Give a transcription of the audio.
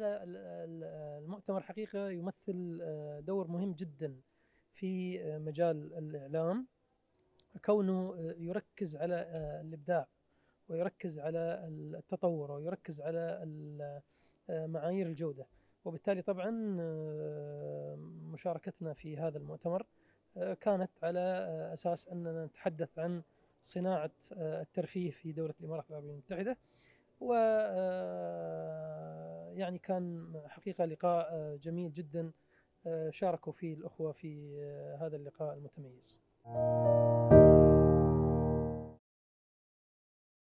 المؤتمر حقيقة يمثل آه، دور مهم جدا في آه، مجال الإعلام. كونه آه، يركز على الإبداع ويركز على التطور ويركز على معايير الجودة. وبالتالي طبعا مشاركتنا في هذا المؤتمر كانت على أساس أننا نتحدث عن صناعة الترفيه في دولة الإمارات العربية المتحدة. و يعني كان حقيقة لقاء آه، جميل جدا آه، شاركوا فيه الأخوة في هذا اللقاء المتميز.